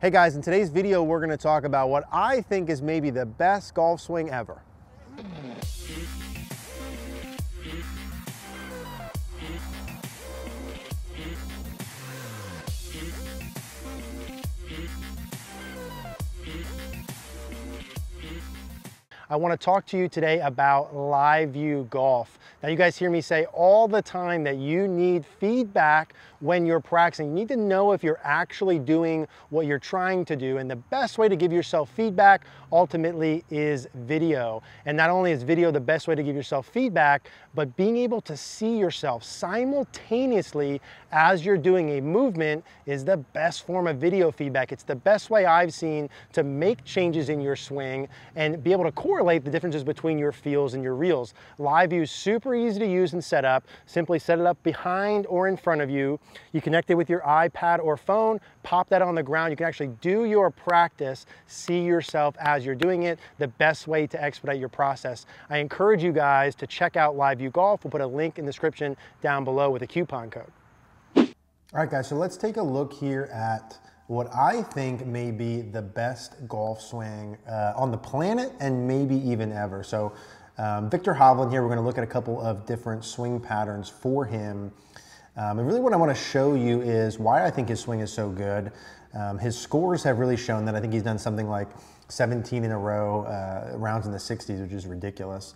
Hey guys, in today's video, we're gonna talk about what I think is maybe the best golf swing ever. I want to talk to you today about live view golf. Now you guys hear me say all the time that you need feedback when you're practicing. You need to know if you're actually doing what you're trying to do. And the best way to give yourself feedback ultimately is video. And not only is video the best way to give yourself feedback, but being able to see yourself simultaneously as you're doing a movement is the best form of video feedback. It's the best way I've seen to make changes in your swing and be able to correlate the differences between your feels and your reels. Live view is super easy to use and set up. Simply set it up behind or in front of you. You connect it with your iPad or phone, pop that on the ground. You can actually do your practice, see yourself as you're doing it, the best way to expedite your process. I encourage you guys to check out Live View Golf. We'll put a link in the description down below with a coupon code. All right, guys, so let's take a look here at what I think may be the best golf swing uh, on the planet and maybe even ever. So um, Viktor Hovland here, we're going to look at a couple of different swing patterns for him. Um, and really what I want to show you is why I think his swing is so good. Um, his scores have really shown that I think he's done something like 17 in a row, uh, rounds in the 60s, which is ridiculous.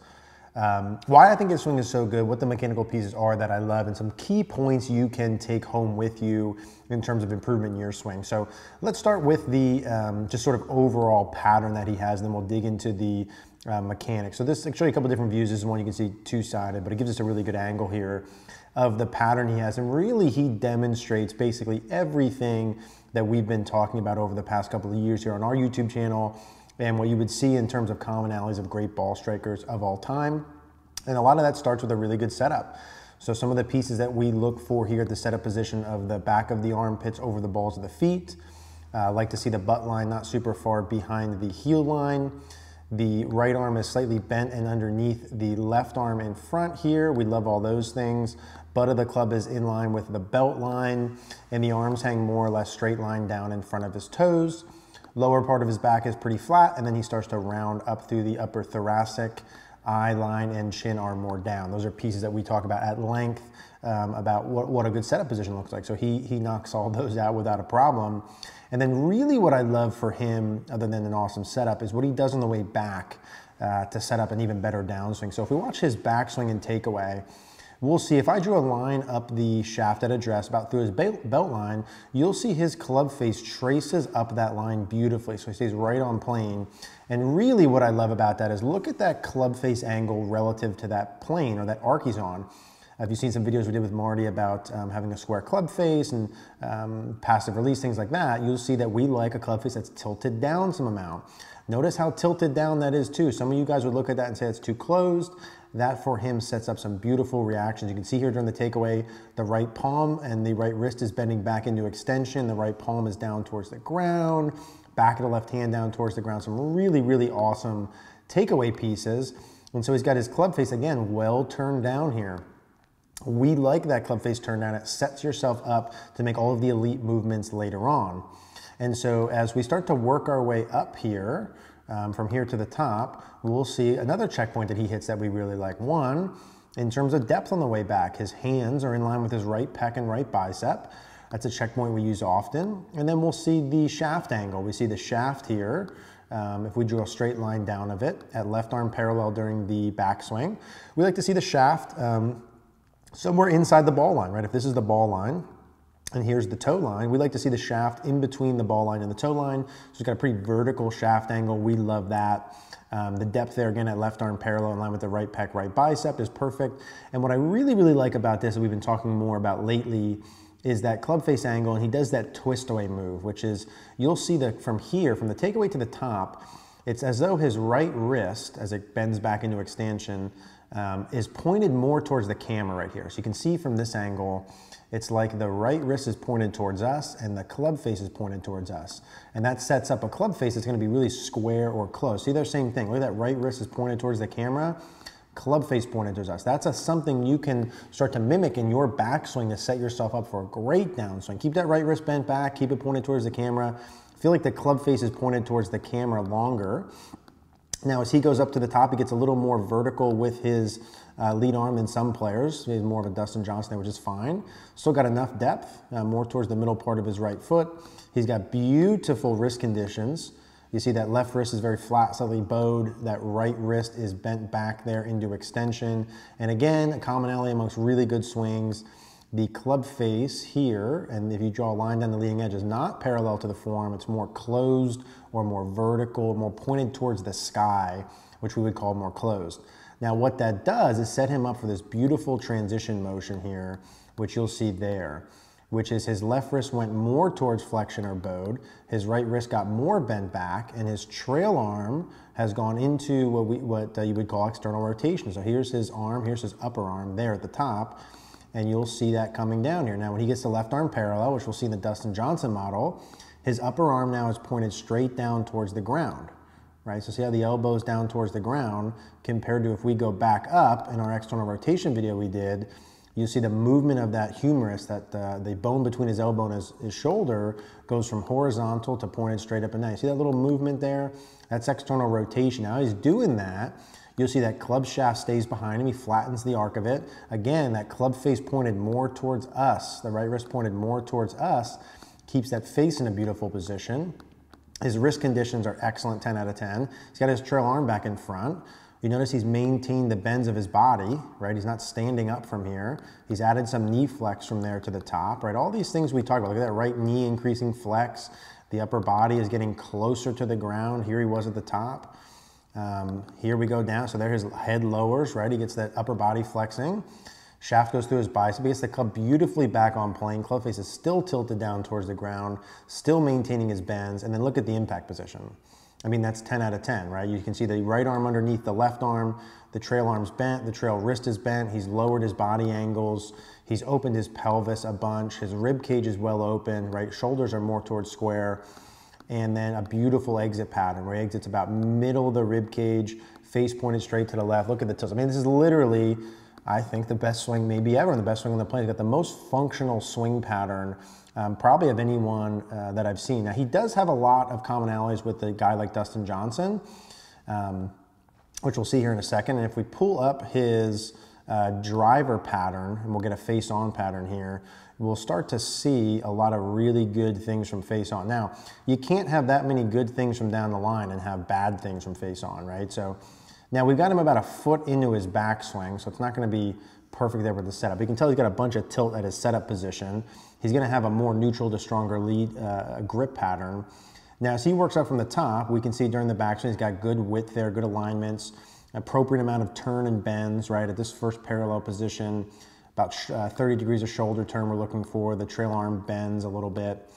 Um, why I think his swing is so good, what the mechanical pieces are that I love, and some key points you can take home with you in terms of improvement in your swing. So let's start with the um, just sort of overall pattern that he has, and then we'll dig into the uh, mechanics. So this, I'll show you a couple different views. This is one you can see two-sided, but it gives us a really good angle here of the pattern he has. And really he demonstrates basically everything that we've been talking about over the past couple of years here on our YouTube channel and what you would see in terms of commonalities of great ball strikers of all time. And a lot of that starts with a really good setup. So some of the pieces that we look for here at the setup position of the back of the armpits over the balls of the feet. Uh, like to see the butt line not super far behind the heel line. The right arm is slightly bent and underneath the left arm in front here. We love all those things. Butt of the club is in line with the belt line and the arms hang more or less straight line down in front of his toes. Lower part of his back is pretty flat and then he starts to round up through the upper thoracic. Eye line and chin are more down. Those are pieces that we talk about at length um, about what, what a good setup position looks like. So he, he knocks all those out without a problem. And then really what I love for him, other than an awesome setup, is what he does on the way back uh, to set up an even better downswing. So if we watch his backswing and takeaway, we'll see if I drew a line up the shaft at address about through his belt line, you'll see his club face traces up that line beautifully. So he stays right on plane. And really what I love about that is look at that club face angle relative to that plane or that arc he's on. If you've seen some videos we did with Marty about um, having a square club face and um, passive release, things like that, you'll see that we like a club face that's tilted down some amount. Notice how tilted down that is too. Some of you guys would look at that and say it's too closed. That for him sets up some beautiful reactions. You can see here during the takeaway, the right palm and the right wrist is bending back into extension. The right palm is down towards the ground, back of the left hand down towards the ground. Some really, really awesome takeaway pieces. And so he's got his club face again, well turned down here. We like that club face turn down. It sets yourself up to make all of the elite movements later on. And so as we start to work our way up here, um, from here to the top, we'll see another checkpoint that he hits that we really like. One, in terms of depth on the way back, his hands are in line with his right pec and right bicep. That's a checkpoint we use often. And then we'll see the shaft angle. We see the shaft here. Um, if we drew a straight line down of it at left arm parallel during the backswing. We like to see the shaft um, somewhere inside the ball line, right? If this is the ball line, and here's the toe line. We like to see the shaft in between the ball line and the toe line. So it's got a pretty vertical shaft angle. We love that. Um, the depth there again at left arm parallel in line with the right pec, right bicep is perfect. And what I really, really like about this, that we've been talking more about lately, is that club face angle. And he does that twist away move, which is you'll see that from here, from the takeaway to the top, it's as though his right wrist, as it bends back into extension, um, is pointed more towards the camera right here. So you can see from this angle, it's like the right wrist is pointed towards us and the club face is pointed towards us. And that sets up a club face that's gonna be really square or close. See, they're same thing. Look at that right wrist is pointed towards the camera, club face pointed towards us. That's a, something you can start to mimic in your backswing to set yourself up for a great downswing. Keep that right wrist bent back, keep it pointed towards the camera, feel like the club face is pointed towards the camera longer. Now, as he goes up to the top, he gets a little more vertical with his uh, lead arm than some players. He's more of a Dustin Johnson, which is fine. Still got enough depth, uh, more towards the middle part of his right foot. He's got beautiful wrist conditions. You see that left wrist is very flat, slightly bowed. That right wrist is bent back there into extension. And again, a commonality amongst really good swings. The club face here, and if you draw a line down the leading edge, is not parallel to the forearm. It's more closed or more vertical, more pointed towards the sky, which we would call more closed. Now what that does is set him up for this beautiful transition motion here, which you'll see there, which is his left wrist went more towards flexion or bowed, his right wrist got more bent back, and his trail arm has gone into what, we, what uh, you would call external rotation. So here's his arm, here's his upper arm there at the top, and you'll see that coming down here. Now when he gets the left arm parallel, which we'll see in the Dustin Johnson model, his upper arm now is pointed straight down towards the ground, right? So see how the elbow is down towards the ground compared to if we go back up in our external rotation video we did, you see the movement of that humerus, that uh, the bone between his elbow and his, his, shoulder goes from horizontal to pointed straight up and down. You See that little movement there? That's external rotation. Now he's doing that You'll see that club shaft stays behind him. He flattens the arc of it. Again, that club face pointed more towards us. The right wrist pointed more towards us. Keeps that face in a beautiful position. His wrist conditions are excellent, 10 out of 10. He's got his trail arm back in front. You notice he's maintained the bends of his body, right? He's not standing up from here. He's added some knee flex from there to the top, right? All these things we talk about. Look at that right knee increasing flex. The upper body is getting closer to the ground. Here he was at the top. Um, here we go down, so there his head lowers, right? He gets that upper body flexing. Shaft goes through his bicep. He gets the club beautifully back on plane. Club face is still tilted down towards the ground, still maintaining his bends. And then look at the impact position. I mean, that's 10 out of 10, right? You can see the right arm underneath the left arm. The trail arm's bent. The trail wrist is bent. He's lowered his body angles. He's opened his pelvis a bunch. His rib cage is well open, right? Shoulders are more towards square and then a beautiful exit pattern where he exits about middle of the rib cage, face pointed straight to the left. Look at the tilt. I mean, this is literally, I think, the best swing maybe ever and the best swing on the plane. He's got the most functional swing pattern um, probably of anyone uh, that I've seen. Now, he does have a lot of commonalities with a guy like Dustin Johnson, um, which we'll see here in a second. And if we pull up his uh, driver pattern, and we'll get a face on pattern here, we'll start to see a lot of really good things from face on. Now, you can't have that many good things from down the line and have bad things from face on, right? So now we've got him about a foot into his backswing, so it's not gonna be perfect there with the setup. You can tell he's got a bunch of tilt at his setup position. He's gonna have a more neutral to stronger lead uh, grip pattern. Now, as he works up from the top, we can see during the backswing, he's got good width there, good alignments, appropriate amount of turn and bends, right, at this first parallel position about uh, 30 degrees of shoulder turn we're looking for. The trail arm bends a little bit.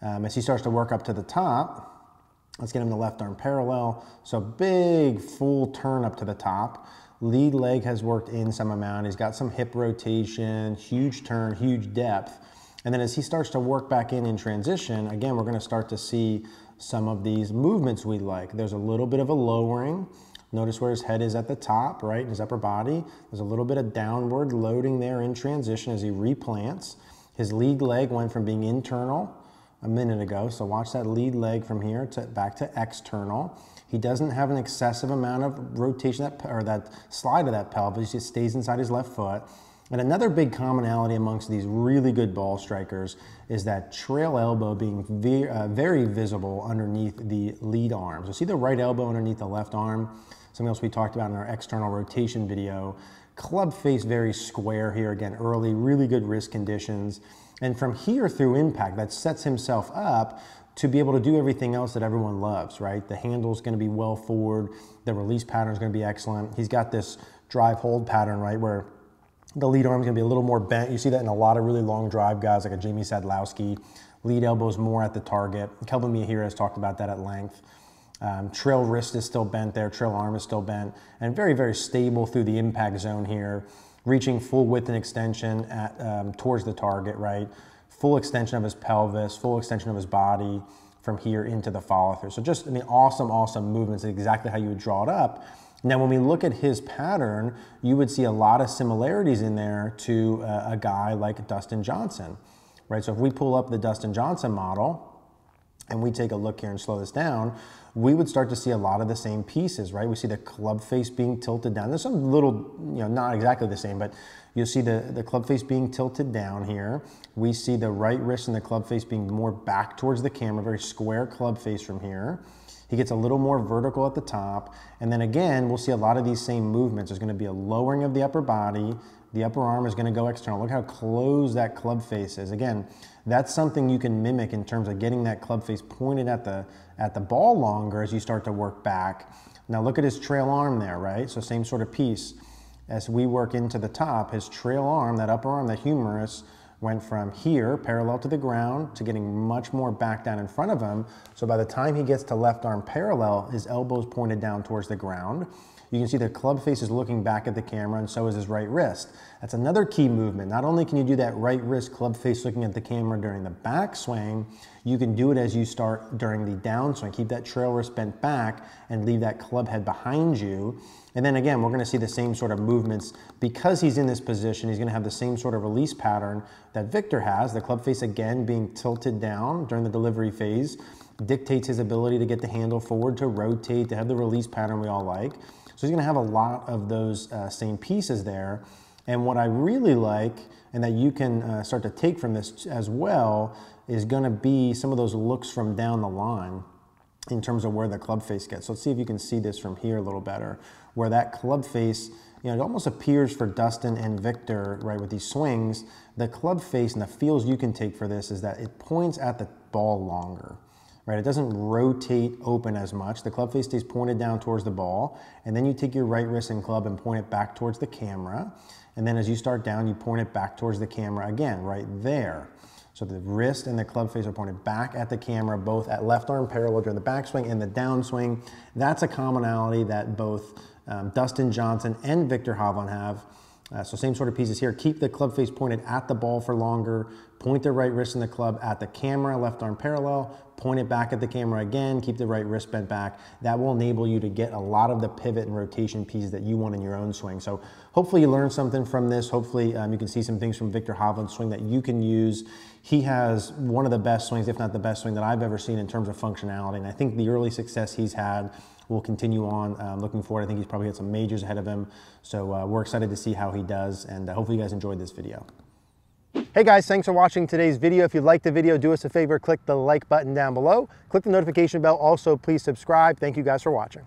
Um, as he starts to work up to the top, let's get him the left arm parallel. So big full turn up to the top. Lead leg has worked in some amount. He's got some hip rotation, huge turn, huge depth. And then as he starts to work back in in transition, again, we're gonna start to see some of these movements we like. There's a little bit of a lowering. Notice where his head is at the top, right, in his upper body. There's a little bit of downward loading there in transition as he replants. His lead leg went from being internal a minute ago, so watch that lead leg from here to back to external. He doesn't have an excessive amount of rotation that, or that slide of that pelvis, he stays inside his left foot. And another big commonality amongst these really good ball strikers is that trail elbow being uh, very visible underneath the lead arm. So see the right elbow underneath the left arm? Something else we talked about in our external rotation video. Club face very square here again early, really good wrist conditions. And from here through impact, that sets himself up to be able to do everything else that everyone loves, right? The handle is going to be well forward. The release pattern is going to be excellent. He's got this drive hold pattern, right, where the lead arm is going to be a little more bent. You see that in a lot of really long drive guys like a Jamie Sadlowski. Lead elbows more at the target. Kelvin Miyahira has talked about that at length. Um, trail wrist is still bent there, trail arm is still bent, and very, very stable through the impact zone here, reaching full width and extension at, um, towards the target, right? Full extension of his pelvis, full extension of his body from here into the follow through. So just, I mean, awesome, awesome movements, exactly how you would draw it up. Now, when we look at his pattern, you would see a lot of similarities in there to uh, a guy like Dustin Johnson, right? So if we pull up the Dustin Johnson model, and we take a look here and slow this down, we would start to see a lot of the same pieces, right? We see the club face being tilted down. There's some little, you know, not exactly the same, but you'll see the, the club face being tilted down here. We see the right wrist and the club face being more back towards the camera, very square club face from here. He gets a little more vertical at the top. And then again, we'll see a lot of these same movements. There's gonna be a lowering of the upper body. The upper arm is gonna go external. Look how close that club face is. Again, that's something you can mimic in terms of getting that club face pointed at the, at the ball longer as you start to work back. Now look at his trail arm there, right? So same sort of piece. As we work into the top, his trail arm, that upper arm, that humerus, went from here, parallel to the ground, to getting much more back down in front of him. So by the time he gets to left arm parallel, his elbow's pointed down towards the ground. You can see the club face is looking back at the camera and so is his right wrist. That's another key movement. Not only can you do that right wrist club face looking at the camera during the backswing, you can do it as you start during the downswing. Keep that trail wrist bent back and leave that club head behind you. And then again, we're gonna see the same sort of movements. Because he's in this position, he's gonna have the same sort of release pattern that Viktor has. The club face again being tilted down during the delivery phase dictates his ability to get the handle forward, to rotate, to have the release pattern we all like. So he's gonna have a lot of those uh, same pieces there. And what I really like, and that you can uh, start to take from this as well, is gonna be some of those looks from down the line in terms of where the club face gets. So let's see if you can see this from here a little better, where that club face, you know, it almost appears for Dustin and Viktor, right, with these swings, the club face and the feels you can take for this is that it points at the ball longer right? It doesn't rotate open as much. The club face stays pointed down towards the ball, and then you take your right wrist and club and point it back towards the camera. And then as you start down, you point it back towards the camera again, right there. So the wrist and the club face are pointed back at the camera, both at left arm parallel during the backswing and the downswing. That's a commonality that both um, Dustin Johnson and Viktor Hovland have. Uh, so same sort of pieces here. Keep the club face pointed at the ball for longer. Point the right wrist in the club at the camera, left arm parallel. Point it back at the camera again. Keep the right wrist bent back. That will enable you to get a lot of the pivot and rotation pieces that you want in your own swing. So hopefully you learned something from this. Hopefully um, you can see some things from Viktor Hovland's swing that you can use. He has one of the best swings, if not the best swing that I've ever seen in terms of functionality. And I think the early success he's had will continue on. Um, looking forward. I think he's probably got some majors ahead of him. So uh, we're excited to see how he does. And uh, hopefully you guys enjoyed this video. Hey guys, thanks for watching today's video. If you liked the video, do us a favor, click the like button down below. Click the notification bell. Also, please subscribe. Thank you guys for watching.